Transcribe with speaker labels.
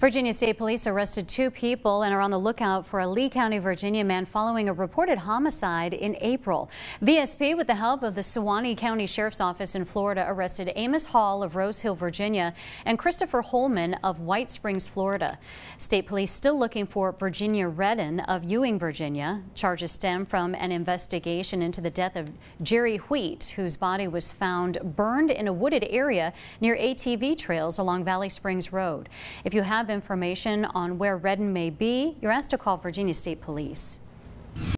Speaker 1: Virginia State Police arrested two people and are on the lookout for a Lee County, Virginia man following a reported homicide in April. VSP, with the help of the Suwannee County Sheriff's Office in Florida, arrested Amos Hall of Rose Hill, Virginia, and Christopher Holman of White Springs, Florida. State Police still looking for Virginia Redden of Ewing, Virginia. Charges stem from an investigation into the death of Jerry Wheat, whose body was found burned in a wooded area near ATV trails along Valley Springs Road. If you have information on where Redden may be, you're asked to call Virginia State Police.